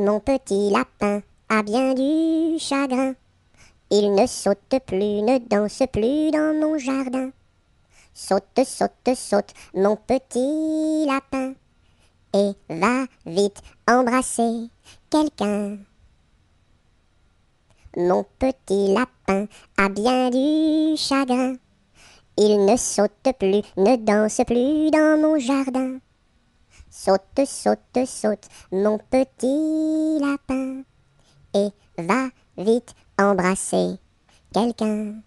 Mon petit lapin a bien du chagrin. Il ne saute plus, ne danse plus dans mon jardin. Saute, saute, saute, mon petit lapin. Et va vite embrasser quelqu'un. Mon petit lapin a bien du chagrin. Il ne saute plus, ne danse plus dans mon jardin. Saute, saute, saute, mon petit lapin, et va vite embrasser quelqu'un.